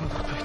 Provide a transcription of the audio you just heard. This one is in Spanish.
Ah.